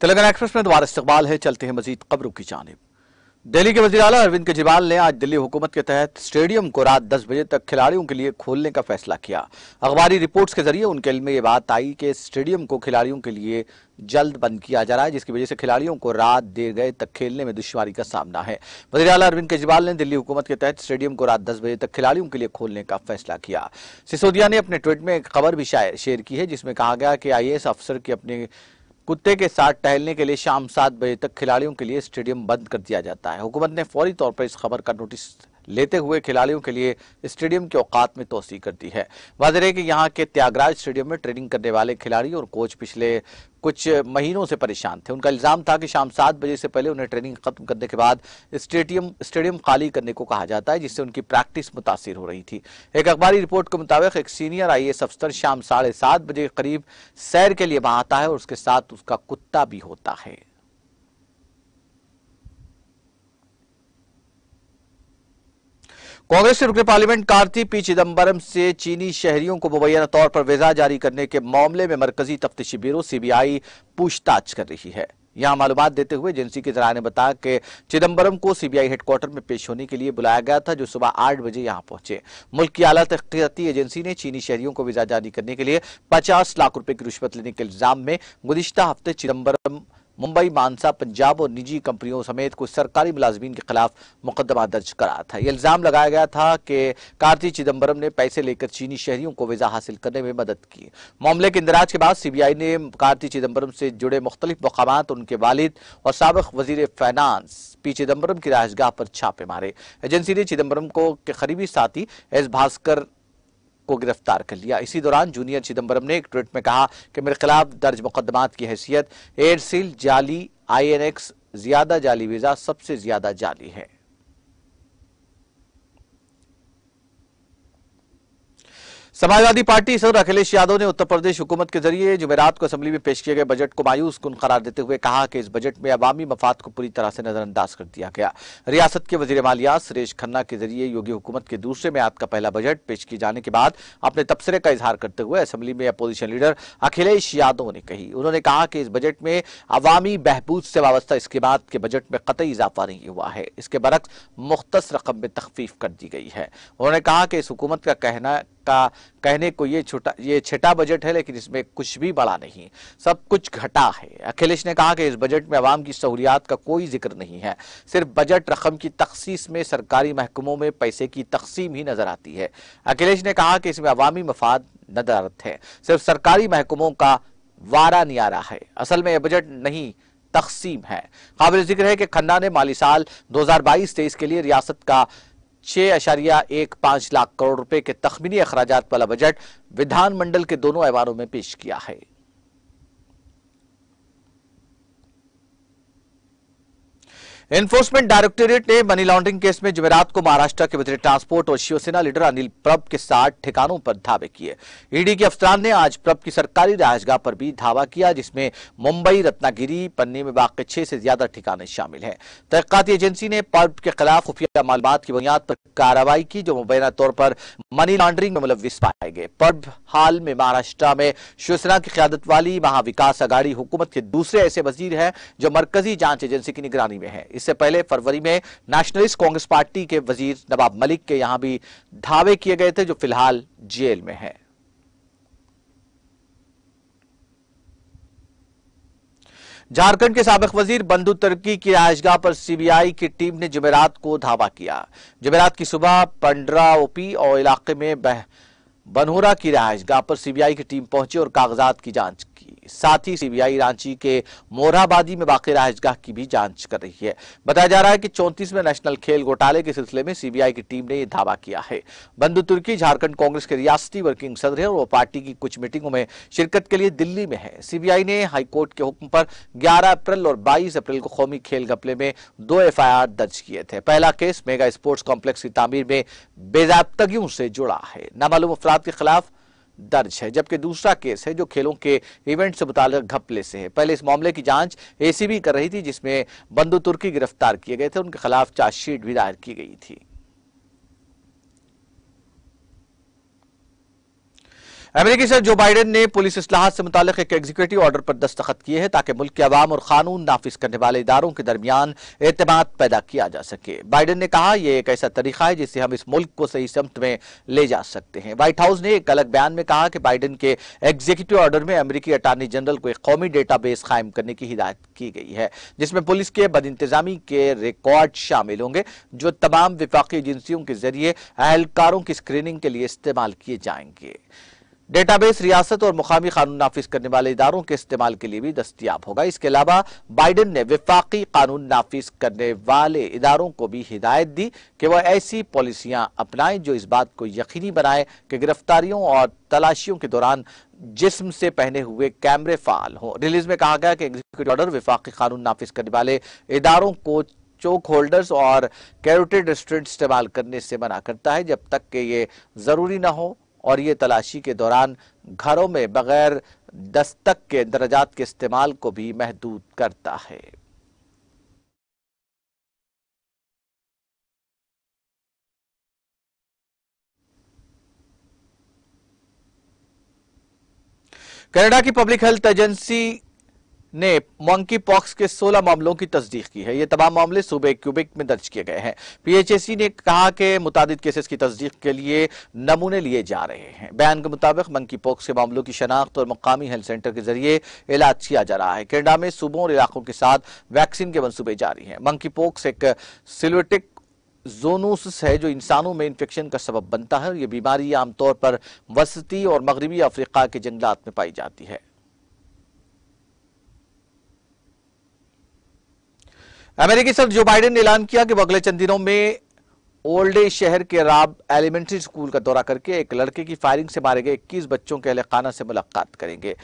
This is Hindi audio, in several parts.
तेलंगाना एक्सप्रेस में दोबारा इस्तेमाल है चलते हैं मजीद खबरों की जानब। दिल्ली के वजी अला अरविंद केजरीवाल ने आज दिल्ली हुकूमत के तहत स्टेडियम को रात 10 बजे तक खिलाड़ियों के लिए खोलने का फैसला किया। अखबारी रिपोर्ट्स के ज़रिए उनके इल्म में ये बात आई कि स्टेडियम को खिलाड़ियों के लिए जल्द बंद किया जा रहा है, जिसकी वजह से खिलाड़ियों को रात देर गए तक खेलने में दुश्वारी का सामना है। वजी अला अरविंद केजरीवाल ने दिल्ली हुकूमत के तहत स्टेडियम को रात दस बजे तक खिलाड़ियों के लिए खोलने का फैसला किया। सिसोदिया ने अपने ट्वीट में एक खबर भी शेयर की है, जिसमें कहा गया कि आईएएस अफसर की अपने कुत्ते के साथ टहलने के लिए शाम सात बजे तक खिलाड़ियों के लिए स्टेडियम बंद कर दिया जाता है। हुकूमत ने फौरी तौर पर इस खबर का नोटिस लेते हुए खिलाड़ियों के लिए स्टेडियम के औकात में तोसी कर दी है। वाजह है कि यहाँ के त्यागराज स्टेडियम में ट्रेनिंग करने वाले खिलाड़ी और कोच पिछले कुछ महीनों से परेशान थे। उनका इल्ज़ाम था कि शाम सात बजे से पहले उन्हें ट्रेनिंग खत्म करने के बाद स्टेडियम स्टेडियम खाली करने को कहा जाता है, जिससे उनकी प्रैक्टिस मुतासर हो रही थी। एक अखबारी रिपोर्ट के मुताबिक एक सीनियर आई एस अफसर शाम साढ़े सात बजे करीब सैर के लिए वहाँ आता है और उसके साथ उसका कुत्ता भी होता है। कांग्रेस के रुकने पार्लियामेंट कार्ति पी चिदम्बरम से चीनी शहरियों को मुबैना तौर पर वीज़ा जारी करने के मामले में मरकजी तफ्तीशी ब्यूरो सीबीआई पूछताछ कर रही है। यहाँ मालूम देते हुए एजेंसी के जरा ने बताया कि चिदम्बरम को सीबीआई हेडक्वार्टर में पेश होने के लिए बुलाया गया था, जो सुबह आठ बजे यहाँ पहुँचे। मुल्क की आला तहती एजेंसी ने चीनी शहरियों को वीज़ा जारी करने के लिए पचास लाख रुपए की रिश्वत लेने के इल्ज़ाम में गुजश्ता हफ़्ते चिदम्बरम मुंबई, मानसा, पंजाब और निजी कंपनियों समेत कुछ सरकारी मुलाजमीन के खिलाफ मुकदमा दर्ज करा था। इल्ज़ाम लगाया गया था कि कार्ति चिदम्बरम ने पैसे लेकर चीनी शहरियों को वीज़ा हासिल करने में मदद की। मामले के इंदराज के बाद सीबीआई ने कार्ति चिदम्बरम से जुड़े मुख्तलिफ़ मकाम उनके वालिद और सबक वज़ीर फाइनांस पी चिदम्बरम की राजगाह पर छापे मारे। एजेंसी ने चिदम्बरम को के करीबी साथी एस भास्कर को गिरफ़्तार कर लिया। इसी दौरान जूनियर चिदम्बरम ने एक ट्वीट में कहा कि मेरे खिलाफ दर्ज मुकदमात की हैसियत एयरसेल जाली, आईएनएक्स, ज़्यादा जाली वीज़ा सबसे ज़्यादा जाली है। समाजवादी पार्टी सदर अखिलेश यादव ने उत्तर प्रदेश हुकूमत के ज़रिए जुमेरात को असम्बली में पेश किए गए बजट को मायूस कुन करार देते हुए कहा कि इस बजट में अवामी मफाद को पूरी तरह से नजरअंदाज कर दिया गया। रियासत के वज़ीर मालियात सुरेश खन्ना के ज़रिए योगी हुकूमत के दूसरे म्याद का पहला बजट पेश किए जाने के बाद अपने तबसरे का इजहार करते हुए असम्बली में अपोजिशन लीडर अखिलेश यादव ने कही। उन्होंने कहा कि इस बजट में अवामी बहबूद से वाबस्ता स्कीम के बजट में कतई इजाफा नहीं हुआ है। इसके बरक्स मुख्त रकम में तखफीफ कर दी गई है। उन्होंने कहा कि इस हुकूमत का कहना का कहने को ये छोटा, ये छठा बजट है, लेकिन इसमें कुछ भी बड़ा नहीं। सब कुछ घटा है। अखिलेश ने कहा कि इस बजट में आवाम की सहूलियात का कोई ज़िक्र नहीं है। सिर्फ़ बजट रकम की तखसीस में सरकारी महकमों में पैसे की तकसीम ही नज़र आती है। अखिलेश ने कहा कि इसमें अवामी मफाद नदारत है। सिर्फ़ सरकारी महकमों का वारा रहा है। असल में यह बजट नहीं तकसीम है। काबिल ज़िक्र है कि खन्ना ने माली साल 2022-23 के लिए रियासत का छह अशारिया एक पाँच लाख करोड़ रुपए के तखमीनी अखराज वाला बजट विधानमंडल के दोनों ऐवानों में पेश किया है। एनफोर्समेंट डायरेक्टोरेट ने मनी लॉन्ड्रिंग केस में जुमेरात को महाराष्ट्र के वजी ट्रांसपोर्ट और शिवसेना लीडर अनिल प्रभ के साथ ठिकानों पर धावे किए। ईडी के अफसरान ने आज प्रभ की सरकारी राजगाह पर भी धावा किया, जिसमें मुंबई, रत्नागिरी, पन्नी में वाक़ छह से ज़्यादा ठिकाने शामिल हैं। तहकाती एजेंसी ने प्रभ के खिलाफ खुफिया मालूम की बुनियाद पर कार्रवाई की, जो मुबैना तौर पर मनी लॉन्ड्रिंग में मुलविस पाए गए। प्रभ हाल में महाराष्ट्र में शिवसेना की क्यादत वाली महाविकास अगाड़ी हुकूमत के दूसरे ऐसे वज़ीर हैं, जो मरकजी जाँच एजेंसी की निगरानी में है। इससे पहले फरवरी में नेशनलिस्ट कांग्रेस पार्टी के वज़ीर नवाब मलिक के यहाँ भी धावे किए गए थे, जो फ़िलहाल जेल में है। झारखंड के सबक वज़ीर बंधु तर्की की राजगाह पर सीबीआई की टीम ने जुमेरात को धावा किया। जुमेरात की सुबह पंडरा ओपी और इलाके में बनहोरा की राजगाह पर सीबीआई की टीम पहुँची और कागजात की जाँच साथ ही सीबीआई रांची के मोराबादी में बाकी राजगाह की भी जाँच कर रही है। बताया जा रहा है कि चौंतीसवें नेशनल खेल घोटाले के सिलसिले में सीबीआई की टीम ने यह दावा किया है। बंधु तुर्की, झारखंड कांग्रेस के रियासती वर्किंग सदर है और वो पार्टी की कुछ मीटिंगों में शिरकत के लिए दिल्ली में है। सीबीआई ने हाईकोर्ट के हुक्म पर ग्यारह अप्रैल और बाईस अप्रैल को कौमी खेल घपले में दो एफआईआर दर्ज किए थे। पहला केस मेगा स्पोर्ट्स कॉम्प्लेक्स की तामीर में बेजाबतगियों से जुड़ा है। नामालूम अफराद के खिलाफ दर्ज है, जबकि दूसरा केस है जो खेलों के इवेंट से मुतालिक घपले से है। पहले इस मामले की जाँच एसीबी कर रही थी, जिसमें बंदू तुर्की गिरफ़्तार किए गए थे। उनके खिलाफ चार्जशीट भी दायर की गई थी। अमेरिकी सर जो बाइडेन ने पुलिस असलाहत से मुतालिक एक एग्जीक्यूटिव ऑर्डर पर दस्तखत किए हैं ताकि मुल्क के अवाम और कानून नाफिज करने वाले इदारों के दरमियान एतमाद पैदा किया जा सके। बाइडेन ने कहा यह एक ऐसा तरीका है जिससे हम इस मुल्क को सही समत में ले जा सकते हैं। व्हाइट हाउस ने एक अलग बयान में कहा कि बाइडेन के एग्जीक्यूटिव ऑर्डर में अमरीकी अटारनी जनरल को एक कौमी डेटा बेस कायम करने की हिदायत की गई है, जिसमें पुलिस के बद इंतजामी के रिकॉर्ड शामिल होंगे, जो तमाम विफाकी एजेंसियों के ज़रिए एहलकारों की स्क्रीनिंग के लिए इस्तेमाल किए जाएँगे। डेटाबेस रियासत और मुकामी कानून नाफिज करने वाले इदारों के इस्तेमाल के लिए भी दस्तियाब होगा। इसके अलावा बाइडन ने विफाकी कानून नाफिज करने वाले इदारों को भी हिदायत दी कि वह ऐसी पॉलिसियाँ अपनाएँ जो इस बात को यकीनी बनाए कि गिरफ्तारियों और तलाशियों के दौरान जिस्म से पहने हुए कैमरे फाल हों। रिलीज़ में कहा गया कि एग्जीक्यूटिव ऑर्डर विफाकी कानून नाफिज करने वाले इदारों को चौक होल्डर्स और कैरोटेड रेस्टोरेंट इस्तेमाल करने से मना करता है, जब तक कि ये ज़रूरी ना हो। और ये तलाशी के दौरान घरों में बगैर दस्तक के दर्जात के इस्तेमाल को भी महदूद करता है। कनाडा की पब्लिक हेल्थ एजेंसी ने मंकी पॉक्स के 16 मामलों की तस्दीक की है। ये तमाम मामले सूबे क्यूबिक में दर्ज किए गए हैं। पीएचएसी ने कहा कि मुताद केसेस की तस्दीक के लिए नमूने लिए जा रहे हैं। बयान के मुताबिक मंकी पॉक्स के मामलों की शनाख्त और मकामी हेल्थ सेंटर के ज़रिए इलाज किया जा रहा है। कैनेडा में सूबों और इलाकों के साथ वैक्सीन के मनसूबे जारी हैं। मंकी पॉक्स एक सिल्वेटिक जोनोसिस है जो इंसानों में इन्फेक्शन का सबब बनता है ये बीमारी आमतौर पर वसती और मगरबी अफ्रीका के जंगलात में पाई जाती है। अमेरिकी सदर जो बाइडेन ने ऐलान किया कि वो अगले चंद दिनों में ओल्ड शहर के राब एलिमेंट्री स्कूल का दौरा करके एक लड़के की फायरिंग से मारे गए 21 बच्चों के अहल से मुलाकात करेंगे।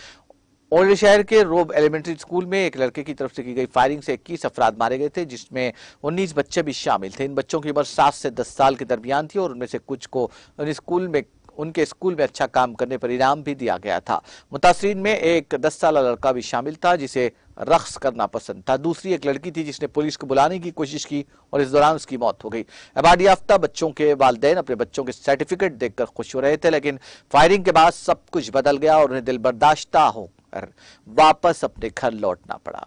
ओल्ड शहर के रोब एलिमेंट्री स्कूल में एक लड़के की तरफ़ से की गई फायरिंग से इक्कीस अफराद मारे गए थे, जिसमें 19 बच्चे भी शामिल थे। इन बच्चों की उम्र सात से दस साल के दरमियान थी और उनमें से कुछ को स्कूल में, उनके स्कूल में अच्छा काम करने पर इनाम भी दिया गया था। मुतासरीन में एक दस साल लड़का भी शामिल था, जिसे रक्स करना पसंद था। दूसरी एक लड़की थी जिसने पुलिस को बुलाने की कोशिश की और इस दौरान उसकी मौत हो गई। अबादी याफ्ता बच्चों के वालदेन अपने बच्चों के सर्टिफिकेट देखकर खुश हो रहे थे, लेकिन फायरिंग के बाद सब कुछ बदल गया और उन्हें दिल बर्दाश्ता होकर वापस अपने घर लौटना पड़ा।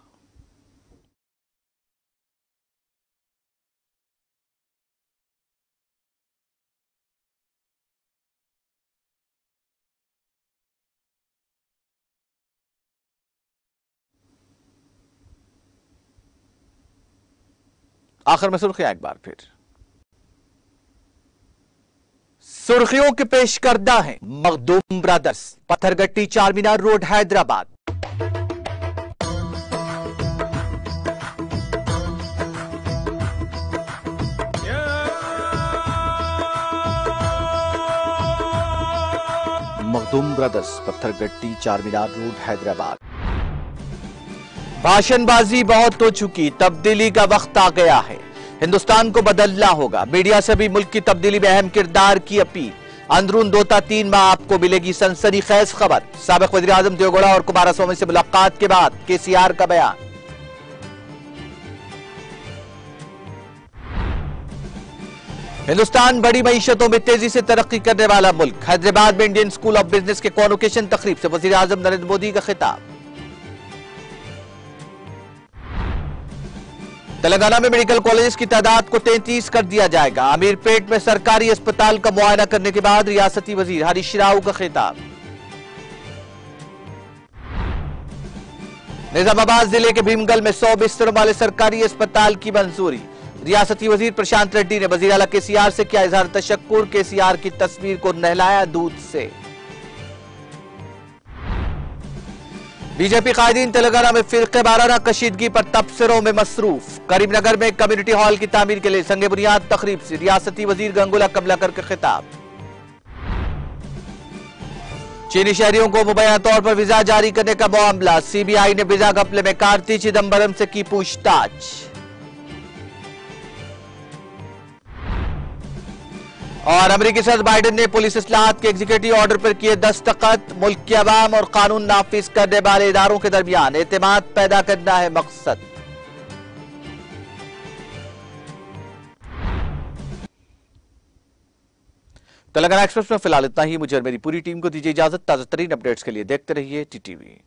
आखिर में सुर्खियाँ एक बार फिर। सुर्खियों के पेश करदा है Makhdoom brothers, Patthargatti Char Minar road, Hyderabad. Makhdoom brothers, Patthargatti Char Minar road, Hyderabad. भाषणबाजी बहुत हो चुकी, तब्दीली का वक्त आ गया है। हिंदुस्तान को बदलना होगा। मीडिया से भी मुल्क की तब्दीली में अहम किरदार की अपील। अंदरून दोता तीन माह आपको मिलेगी सनसनी खैज खबर। सबक वजी आज़म देवगौड़ा और कुमारा स्वामी से मुलाकात के बाद के सी आर का बयान। हिंदुस्तान बड़ी मीशतों में तेज़ी से तरक्की करने वाला मुल्क। हैदराबाद में इंडियन स्कूल ऑफ़ बिज़नेस के कॉनोकेशन तकरीब से वजी आज़म नरेंद्र मोदी का खिताब। तेलंगाना में मेडिकल कॉलेज की तादाद को तैंतीस कर दिया जाएगा। अमीरपेट में सरकारी अस्पताल का मुआयना करने के बाद रियासती वज़ीर हरीश राव का खिताब। निजामाबाद ज़िले के भीमगल में सौ बिस्तरों वाले सरकारी अस्पताल की मंजूरी। रियासती वज़ीर प्रशांत रेड्डी ने वज़ीर अला के सी आर से किया इजहार। तशक्कुर के सी आर की तस्वीर को नहलाया दूध से। बीजेपी कायदीन तेलंगाना में फिरके बाराना कशीदगी पर तबसरों में मसरूफ। करीमनगर में कम्युनिटी हॉल की तामीर के लिए संगे बुनियाद तकरीब से रियासती वज़ीर गंगुला कमलाकर के खिताब। चीनी शहरियों को मुबैया तौर पर वीज़ा जारी करने का मामला। सीबीआई ने वीज़ा घपले में कार्ति चिदम्बरम से की पूछताछ। और अमरीकी सदर बाइडेन ने पुलिस असलाहत के एग्जीक्यूटिव ऑर्डर पर किए दस्तखत, मुल्क के अवाम और कानून नाफिज करने वाले इदारों के दरमियान एतमाद पैदा करना है मकसद। तेलंगाना एक्सप्रेस में फ़िलहाल इतना ही। मुझे और मेरी पूरी टीम को दीजिए इजाज़त। ताज़ा तरीन अपडेट्स के लिए देखते रहिए टीटीवी।